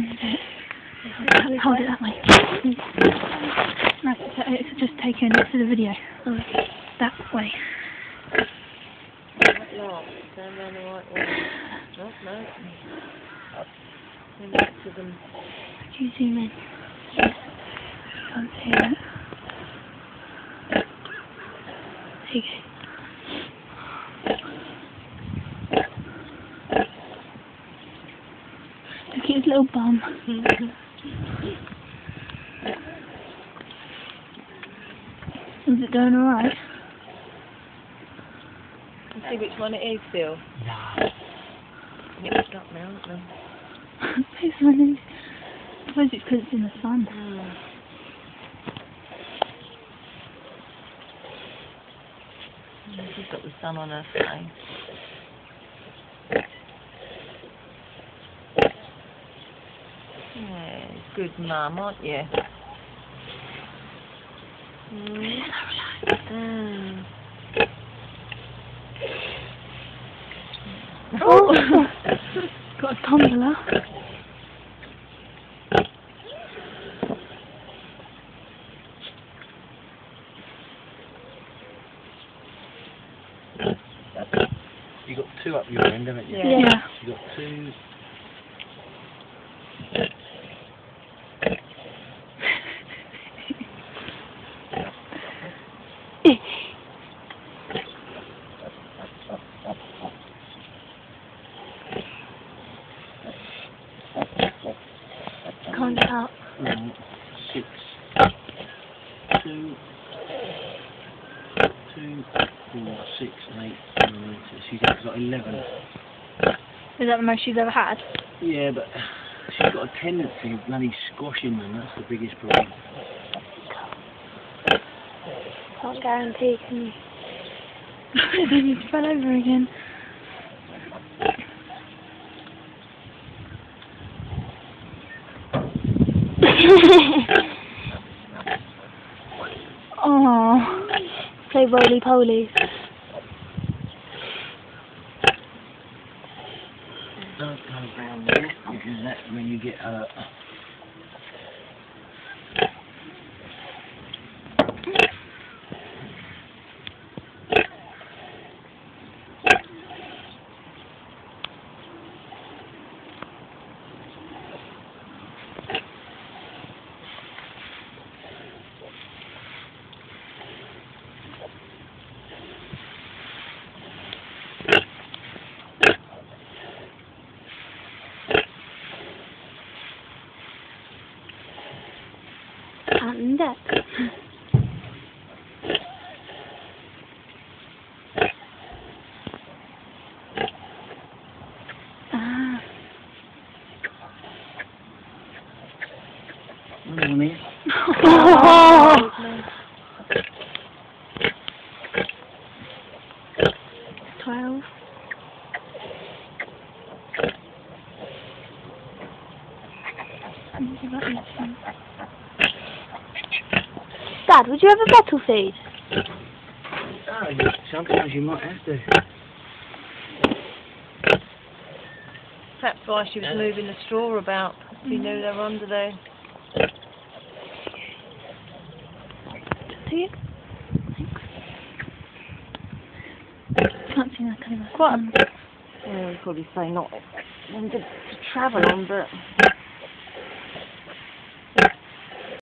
to do it. Hold, hold it that way. It's just taken to the video. That way. Turn the right way. No, you zoom in? Can't see it. There you go. Look at his little bum. Is it doing alright? Let's see which one it is, Phil. Nah. Mixed up now, aren't they? this one is. I suppose it's because it's in the sun. Mm. She's got the sun on her face. Yeah, good mum, aren't you? Mm. Mm. Oh! Got a tumbler. You got two up your end, haven't you? Yeah. Yeah. You got two. Can't get out. mm, Six. Two. Two, four, six, eight, nine, ten. She's got eleven. Is that the most she's ever had? Yeah, but she's got a tendency of bloody squashing them. That's the biggest problem. Can't guarantee, can you? they just fell over again. oh, play roly polies. Don't go round there because that's when you get hurt. And deck. Come on here. Twelve. Dad, would you have a bottle feed? Oh, sometimes you might have to. Perhaps why she was moving the straw about. She knew they were under there. See it? Thanks. Can't see that kind of quite. Yeah, we'd probably say not them to, to travel on, but